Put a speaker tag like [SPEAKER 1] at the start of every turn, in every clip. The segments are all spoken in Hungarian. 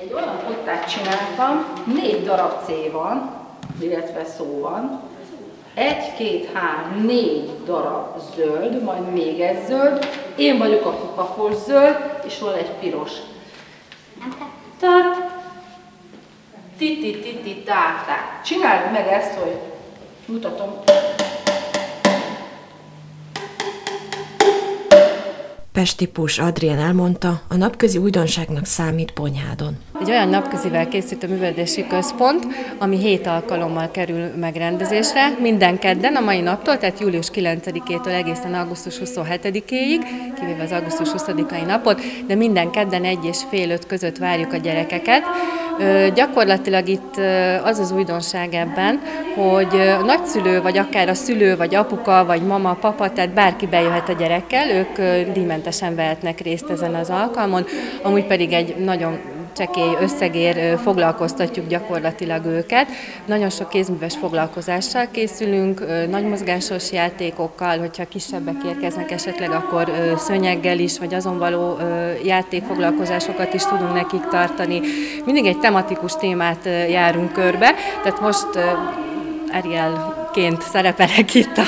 [SPEAKER 1] Egy olyan kottát csináltam, négy darab C van, illetve szó van. Egy, két, három, négy darab zöld, majd még egy zöld. Én vagyok a papos zöld, és van egy piros. Tehát, titi titi tá tá. Csináld meg ezt, hogy mutatom.
[SPEAKER 2] Pestipus Adrien elmondta, a napközi újdonságnak számít Bonyhádon.
[SPEAKER 3] Egy olyan napközivel készült a művelődési központ, ami hét alkalommal kerül megrendezésre, minden kedden, a mai naptól, tehát július 9-től egészen augusztus 27-éig, kivéve az augusztus 20-ai napot, de minden kedden egy és fél öt között várjuk a gyerekeket. Gyakorlatilag itt az az újdonság ebben, hogy a nagyszülő, vagy akár a szülő, vagy apuka, vagy mama, papa, tehát bárki bejöhet a gyerekkel, ők díjmentesen vehetnek részt ezen az alkalmon, amúgy pedig egy nagyon csekély összegér foglalkoztatjuk gyakorlatilag őket. Nagyon sok kézműves foglalkozással készülünk, nagy mozgásos játékokkal, hogyha kisebbek érkeznek esetleg, akkor szönyeggel is, vagy azon való játékfoglalkozásokat is tudunk nekik tartani. Mindig egy tematikus témát járunk körbe, tehát most Ariel ként szerepelek itt a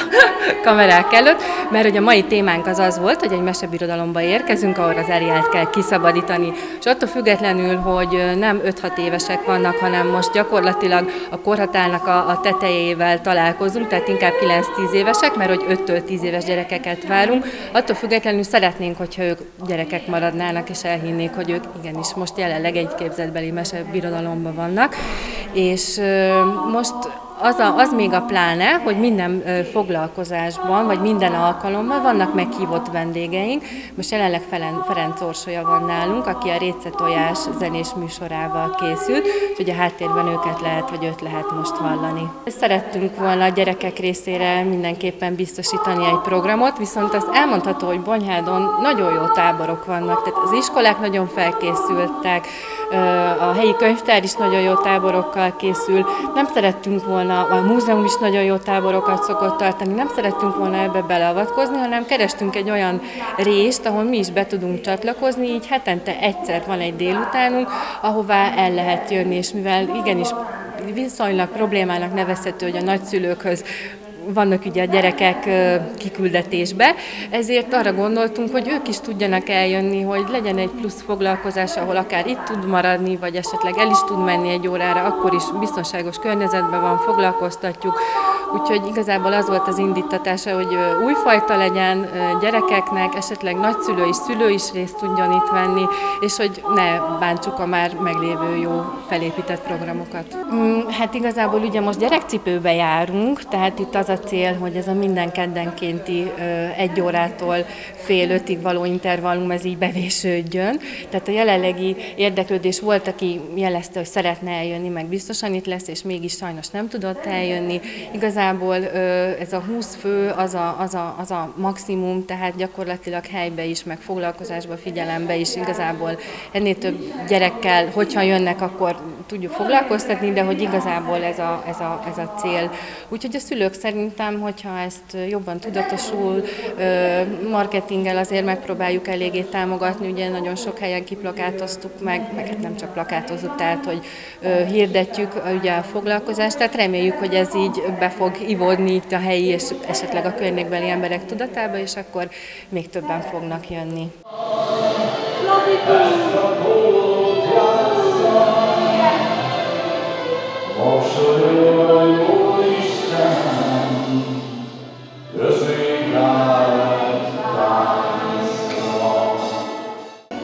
[SPEAKER 3] kamerák előtt, mert hogy a mai témánk az az volt, hogy egy mesebirodalomba érkezünk, ahol az Arielt kell kiszabadítani. És attól függetlenül, hogy nem 5-6 évesek vannak, hanem most gyakorlatilag a korhatárnak a, a tetejével találkozunk, tehát inkább 9-10 évesek, mert hogy 5-től 10 éves gyerekeket várunk. Attól függetlenül szeretnénk, hogyha ők gyerekek maradnának, és elhinnék, hogy ők igenis most jelenleg egy képzetbeli mesebirodalomban vannak. És most az, a, az még a pláne, hogy minden foglalkozásban, vagy minden alkalommal vannak meghívott vendégeink. Most jelenleg Ferenc Orsolya van nálunk, aki a Réce Tojás zenés műsorával készült, úgyhogy a háttérben őket lehet, vagy őt lehet most hallani. Szerettünk volna a gyerekek részére mindenképpen biztosítani egy programot, viszont azt elmondható, hogy Bonyhádon nagyon jó táborok vannak, tehát az iskolák nagyon felkészültek, a helyi könyvtár is nagyon jó táborokkal készül. Nem szerettünk volna, a múzeum is nagyon jó táborokat szokott tartani, nem szerettünk volna ebbe beleavatkozni, hanem kerestünk egy olyan részt, ahol mi is be tudunk csatlakozni, így hetente egyszer van egy délutánunk, ahová el lehet jönni, és mivel igenis viszonylag problémának nevezhető, hogy a nagyszülőkhöz vannak ugye a gyerekek kiküldetésbe, ezért arra gondoltunk, hogy ők is tudjanak eljönni, hogy legyen egy plusz foglalkozás, ahol akár itt tud maradni, vagy esetleg el is tud menni egy órára, akkor is biztonságos környezetben van, foglalkoztatjuk. Úgyhogy igazából az volt az indítatása, hogy újfajta legyen gyerekeknek, esetleg nagyszülő és szülő is részt tudjon itt venni, és hogy ne bántsuk a már meglévő jó felépített programokat. Mm, hát igazából ugye most gyerekcipőbe járunk, tehát itt az a cél, hogy ez a minden keddenkénti egy órától fél ötig való intervallum ez így bevésődjön. Tehát a jelenlegi érdeklődés volt, aki jelezte, hogy szeretne eljönni, meg biztosan itt lesz, és mégis sajnos nem tudott eljönni. Igazából ez a 20 fő az a, az a, az a maximum, tehát gyakorlatilag helybe is, meg foglalkozásba, figyelembe is igazából ennél több gyerekkel, hogyha jönnek, akkor tudjuk foglalkoztatni, de hogy igazából ez a, ez a, ez a cél. Úgyhogy a szülők szerintem, hogyha ezt jobban tudatosul, marketinggel azért megpróbáljuk eléggé támogatni, ugye nagyon sok helyen kiplakátoztuk meg, meg hát nem csak plakátozott, tehát hogy hirdetjük ugye a foglalkozást, tehát reméljük, hogy ez így be fog ivódni itt a helyi és esetleg a környékbeli emberek tudatába, és akkor még többen fognak jönni.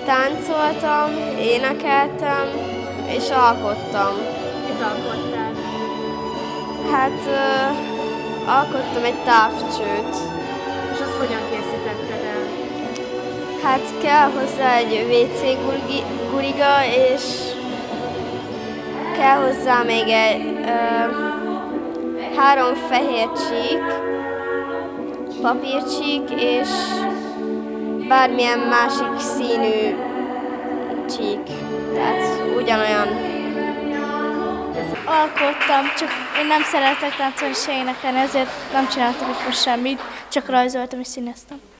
[SPEAKER 4] Táncoltam, énekeltem és alkottam. Hát uh, alkottam egy távcsőt.
[SPEAKER 5] És azt hogyan készítetted el?
[SPEAKER 4] Hát kell hozzá egy WC guriga, és kell hozzá még egy uh, három fehér csík, papírcsík, és bármilyen másik színű csík. Tehát ugyanolyan.
[SPEAKER 5] Alkottam, csak én nem szeretek táncolni se énekelni, ezért nem csináltam most semmit, csak rajzoltam és színeztem.